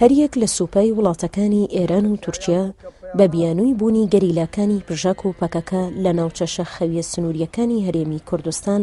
هەریەک لە سوپای وڵاتەکانی ئێران و تورکیا بە بیانووی بوونی گەریلاکانی پژاک و پەکەکە لە ناوچەشە خەویە سنووریەکانی هەرێمی کوردستان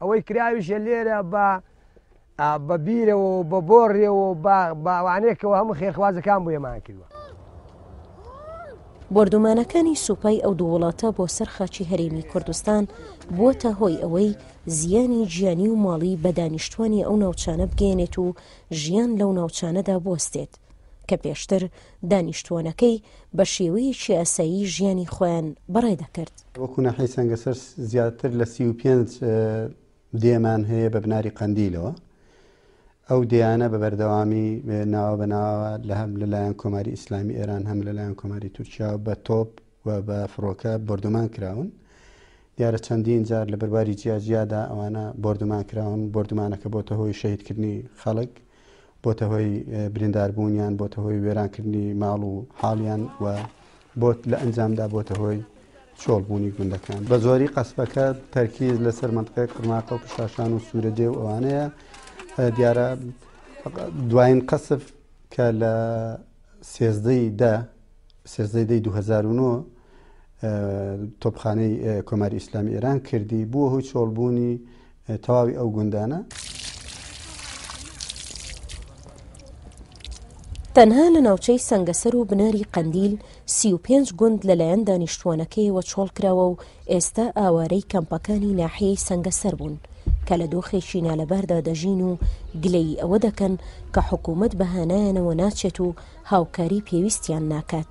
ئەوەی کراویشە لێرە بە بە بیرەوە و بە بۆڕێەوە باوانێکەوە هەموو خێرخوازەکان بۆ ێمان کردوە. بردومانەکانی سوپای ئەو دوو وڵاتە بۆ سەر خاچی هەرێمی کوردستان بووە تا هۆی ئەوەی زیانی گیانی و ماڵی بە دانیشتوانی ئەو ناوچانە بگەێنێت و ژیان لەو ناوچانەدا بوەستێت کە پێشتر دانیشتووانەکەی بە شێوەیەکی ئاسایی ژیانی خۆیان بەڕێ دەکرد. وەکو ناحیەی سەنگەسەر زیاتر لە سی و پێنج دێمان هەیە بە بناری قەندیلەوە. ئەو دێیانە بە بەردەوامی ناوە بە ناوە لە هەم لەلایەن کۆماری ئیسلامی ئێران هەم لەلایەن کۆماری تورکیا بە تۆپ و بە فڕۆکە بردومان کراون. دیارە چەندین جار لە بەرواری جیاجیادا ئەوانە بردومان کراون بردومانەکە بۆتە هۆی شەهیدکردنی خەڵک بۆتە هۆی بریندار بوونیان بۆتە هۆی وێرانکردنی ماڵ و حاڵیان و بۆت لە ئەنجامدا بۆتە هۆی چۆڵ بوونی گوندەکان بە زۆری قەسبەکە تەرکیز لەسەر منطقی قرماقە و پشاشان و سوورەجێ و ئەوانەیە دیارە دوایین قەسف کە لە سێزدەی دە سێزدەی 2009 تۆپخانەی کۆماری ئیسلامی ئێران کردی بووە هۆی چۆڵبوونی تەواوی ئەو گوندانە. تەنها لە ناوچەی سەنگەسەر و بناری قەندیل سی و پێنج گوند لەلایەن دانیشتووانەکەیەوە چۆڵ کراوە و ئێستا ئاوارەی کەمپەکانی ناحیەی سەنگەسەر بوون کە لە دۆخێکی نالەباردا دەژین و گلەیی ئەوە دەکەن کە حکوومەت بەهانایانەوە ناچێت و هاوکاری پێویستیان ناکات.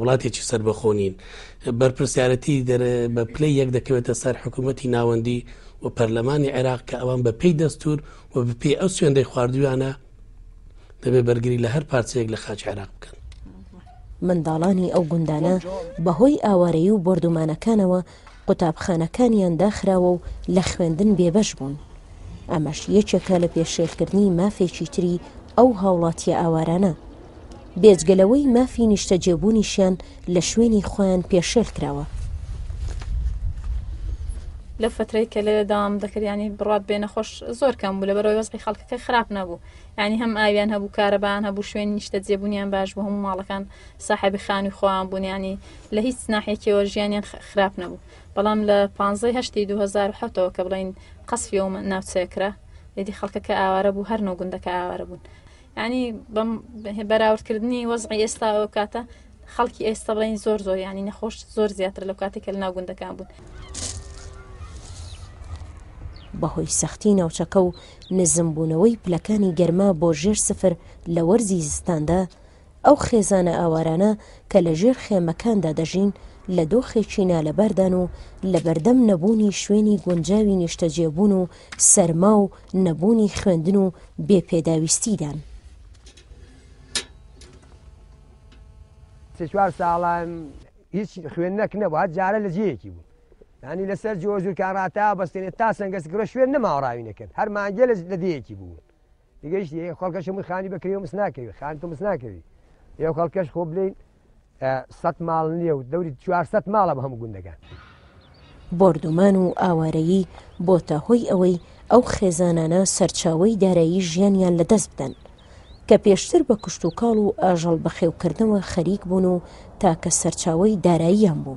وڵاتێکی سەربەخۆ نین. بەرپرسیارەتی بە پلەی یەک دەکەوێتە سەر حکوومەتی ناوەندی و پەرلەمانی عێراق کە ئەوان بە پێی دەستوور و بە پێی ئەو سوێندەی خواردویانە دەبێ بەرگری لە هەر پارچەیەک لە خاچ عێراق بکەن. منداڵانی ئەو گوندانە بەهۆی ئاوارەیی و بۆردومانەکانەوە قوتابخانەکانیان داخراوە و لە خوێندن بێبەش بوون، ئەمەش یەکێکە لە پێشێلکردنی مافێکی تری ئەو هاوڵاتییە ئاوارانە، بێجگە لەوەی مافی نیشتەجێبوونیشیان لە شوێنی خۆیان پێشێل کراوە. لەو فترەی کە لەوێ داوام دەکرد ینی بڕات بێ نەخۆش زۆر کەم بوو لە بەرەوەی وەزعی خەڵکەکە خراپ نەبوو ینی هەم ئاویان هەبوو کارەبان هەبوو شوێن نیشتە جێبوونیان باش بوو هەموو ماڵەکان ساحبی خانووی خۆیان بوونیانی لە هیچ ناحێکیەوە ژیانیان خراپ نەبوو بەڵام لە پانزەی هەشتی 2007ەوە کە بڵین قەسفیەوە ناوچەیە کرا یدی خەڵکەکە ئاوارە بوو هەر نۆ گوندەکە ئاوارە بوون ینی بەم بەراوردکردنی وەزعی ئێستا ئەو کاتە خەڵکی ئێستا بڵین زۆر زۆر ینی نەخۆش زۆر زیاتر لە کاتێکە لە ناو گوندەکان بوون. بەهۆی سەختی ناوچەکە و نزمبوونەوەی پلەکانی گەرما بۆ ژێر سفر لە وەرزی زستاندا ئەو خێزانە ئاوارانە کە لە ژێر خێمەکاندا دەژین لە دۆخێکی نالەباردان و لە بەردەم نەبوونی شوێنی گونجاوی نیشتەجێبوون و سەرما و نەبوونی خوێندن و بێ پێداویستیدان. سێ چوار ساڵە هیچ خوێندنەک نەبوو هەر جارە لە جێیەکی بوو ینی لەسەر جۆزورکان ڕاتا بەستێنێت تا سنگەس گرە شوێن نەماوەڕاوی نەکرد هەر مانگێ لە دەیەکی بوو گەیشتی ئێ خەڵکەش من خانی بەکرێ مس ناکەوی خان تو مس ناکەوی ئێ خەڵکەش خۆ بلین سە ماڵ نییە و دەوری 400 ماڵە بە هەموو گوندەکان بۆردومان و ئاوارەیی بۆتە هۆی ئەوەی ئەو خێزانانە سەرچاوی دارایی ژیانیان لە دەست بدەن کە پێشتر بە کوشت و کاڵ و ئاژەڵ بەخێوکردنەوە خەریک بوون و تاکە سەرچاوی داراییان بوو.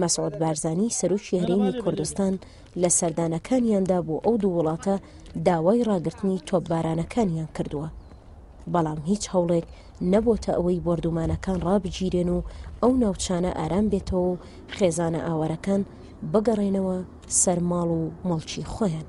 مەسعود بارزانی سەرۆکی هەرێمی کوردستان لە سەردانەکانیاندا بۆ ئەو دوو وڵاتە داوای ڕاگرتنی تۆپبارانەکانیان کردووە بەڵام هیچ هەوڵێک نەبۆتە ئەوەی بۆردومانەکان ڕابگیرێن و ئەو ناوچانە ئارام بێتەوە و خێزانە ئاوارەکان بگەڕێنەوە سەرماڵ و مەڵکی خۆیان.